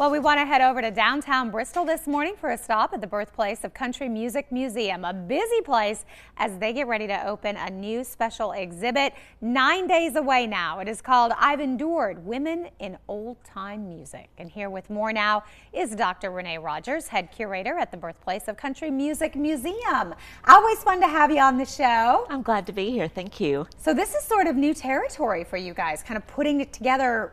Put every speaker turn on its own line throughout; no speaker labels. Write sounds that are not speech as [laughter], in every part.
Well, we want to head over to downtown Bristol this morning for a stop at the birthplace of Country Music Museum, a busy place as they get ready to open a new special exhibit nine days away now. It is called I've Endured Women in Old Time Music. And here with more now is Dr. Rene Rodgers, head curator at the birthplace of Country Music Museum. Always fun to have you on the show.
I'm glad to be here. Thank you.
So this is sort of new territory for you guys, kind of putting it together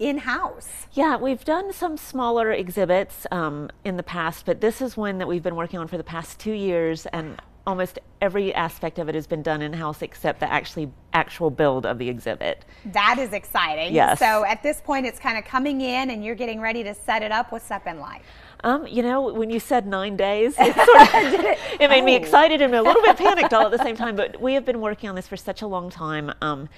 in-house.
Yeah, we've done some smaller exhibits um, in the past, but this is one that we've been working on for the past two years, and almost every aspect of it has been done in-house except the actually actual build of the exhibit.
That is exciting.
Yes.
So at this point, it's kind of coming in, and you're getting ready to set it up. What's that been like?
Um, you know, when you said nine days, it, sort of, [laughs] it made oh. me excited and a little bit panicked all at the same time. But we have been working on this for such a long time. Um,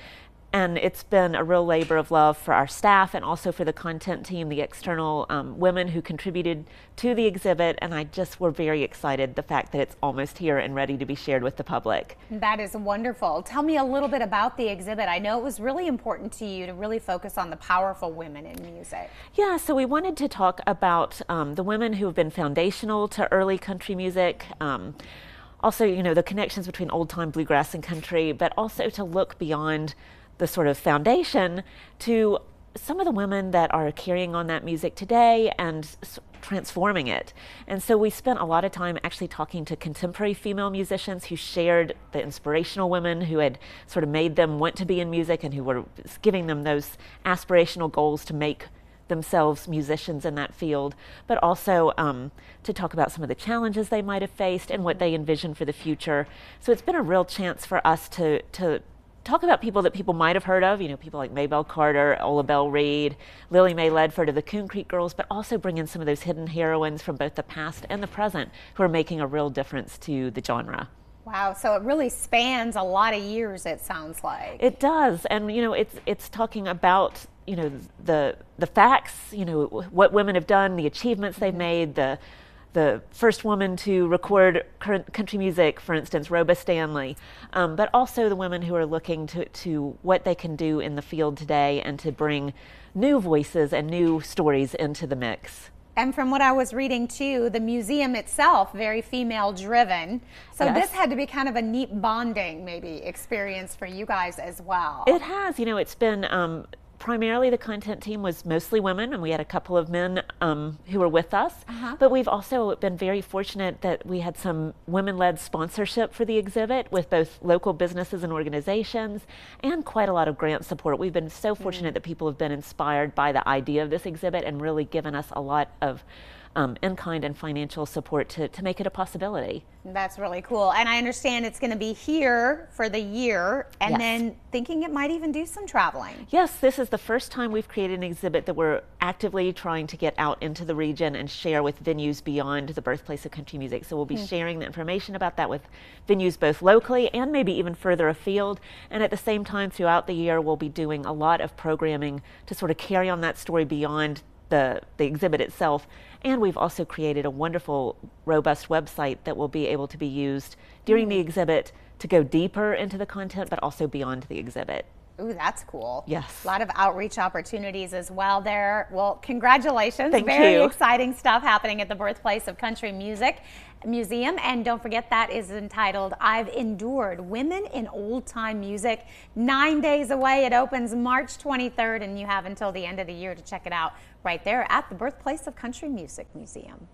and it's been a real labor of love for our staff and also for the content team, the external um, women who contributed to the exhibit. And I just were very excited the fact that it's almost here and ready to be shared with the public.
That is wonderful. Tell me a little bit about the exhibit. I know it was really important to you to really focus on the powerful women in music.
Yeah, so we wanted to talk about um, the women who have been foundational to early country music. Um, also, you know, the connections between old time bluegrass and country, but also to look beyond the sort of foundation to some of the women that are carrying on that music today and transforming it. And so we spent a lot of time actually talking to contemporary female musicians who shared the inspirational women who had sort of made them want to be in music and who were giving them those aspirational goals to make themselves musicians in that field, but also um, to talk about some of the challenges they might have faced and what they envision for the future. So it's been a real chance for us to, to talk about people that people might have heard of, you know, people like Maybelle Carter, Ola Belle Reed, Lily May Ledford of the Coon Creek Girls, but also bring in some of those hidden heroines from both the past and the present who are making a real difference to the genre.
Wow, so it really spans a lot of years it sounds like.
It does. And you know, it's it's talking about, you know, the the facts, you know, what women have done, the achievements they've mm-hmm. made, the the first woman to record country music, for instance, Roba Stanley, um, but also the women who are looking to, to what they can do in the field today and to bring new voices and new stories into the mix.
And from what I was reading too, the museum itself, very female driven. So yes. this had to be kind of a neat bonding maybe experience for you guys as well.
It has, you know, it's been um, primarily the content team was mostly women, and we had a couple of men um, who were with us. Uh-huh. But we've also been very fortunate that we had some women led sponsorship for the exhibit with both local businesses and organizations and quite a lot of grant support. We've been so fortunate mm. that people have been inspired by the idea of this exhibit and really given us a lot of um, in kind and financial support to, to make it a possibility.
That's really cool. And I understand it's going to be here for the year and yes. then thinking it might even do some traveling.
Yes, this is the first time we've created an exhibit that we're actively trying to get out into the region and share with venues beyond the birthplace of country music. So we'll be mm. sharing the information about that with venues both locally and maybe even further afield. And at the same time, throughout the year, we'll be doing a lot of programming to sort of carry on that story beyond the, the exhibit itself. And we've also created a wonderful, robust website that will be able to be used during the mm. exhibit to go deeper into the content, but also beyond the exhibit.
Ooh, that's cool.
Yes.
A lot of outreach opportunities as well there. Well, congratulations.
Thank
Very
you.
exciting stuff happening at the birthplace of country music museum. And don't forget that is entitled I've Endured Women in Old Time Music. Nine days away. It opens March 23rd and you have until the end of the year to check it out right there at the birthplace of country music museum.